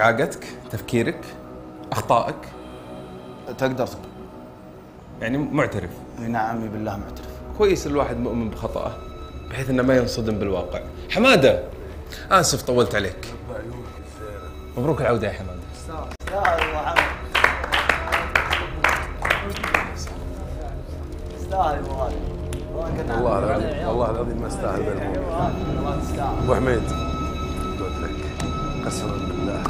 عاقتك تفكيرك أخطائك. تقدر يعني معترف. أي نعم بالله معترف. كويس الواحد مؤمن بخطأه بحيث إنه ما ينصدم بالواقع. حمادة آسف طولت عليك. مبروك العودة يا حمادة. استاهل ابو غالي والله العظيم والله العظيم ما استاهل. أبو حميد. دود لك قسما بالله